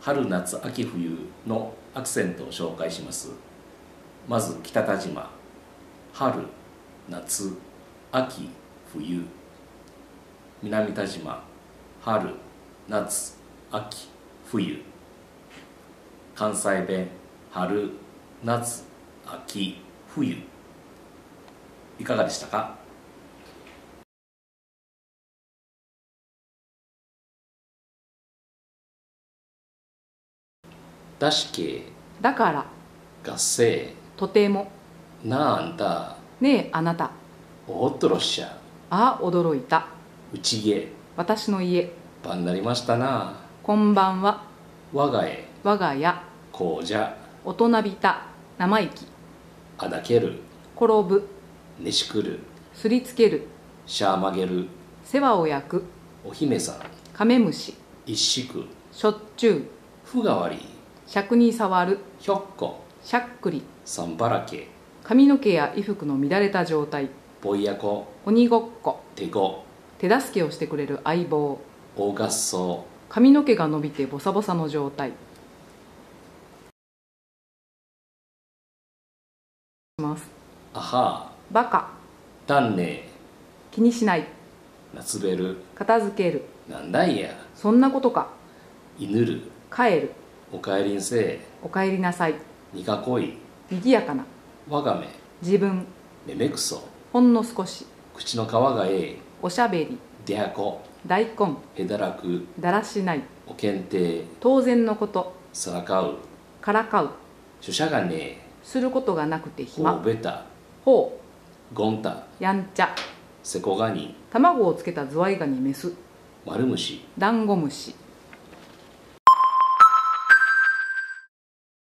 春夏秋冬のアクセントを紹介します。まず北田島。春夏秋冬。南田島。春夏秋冬。関西弁。春夏秋冬。いかがでしたか？だしけだから。合成とても。なんだ。ねえあなた。おっとろっしゃ。あ驚いた。うちげ私の家。晩なりましたな。こんばんは。我が家。我が家。こうじゃ大人びた。生意気。あだける。転ぶ。ねしくる。すりつける。しゃあまげる。世話を焼く。お姫さん。カメムシ。一宿しょっちゅう。ふがわり尺に触るひょっこしゃっくりさんばらけ。髪の毛や衣服の乱れた状態。ぼいやこ。鬼ごっこ。てご。手助けをしてくれる相棒。大合奏。髪の毛が伸びてボサボサの状態。します。あは。バカ。だんね気にしない。夏べる。片付ける。なんだいや。そんなことか。いぬる。帰るおかえりんせおかえりなさい。にかこい。にぎやかな。わがめ。自分。めめくそ。ほんの少し。口の皮がええ。おしゃべり。でやこ。大根。へだらく。だらしない。おけんて当然のこと。さらかう。からかう。しゅしゃがねすることがなくてほ暇うべた。ほゴンタうやんちゃ。せこがに。卵をつけたズワイガニメス。丸虫。ダンゴムシ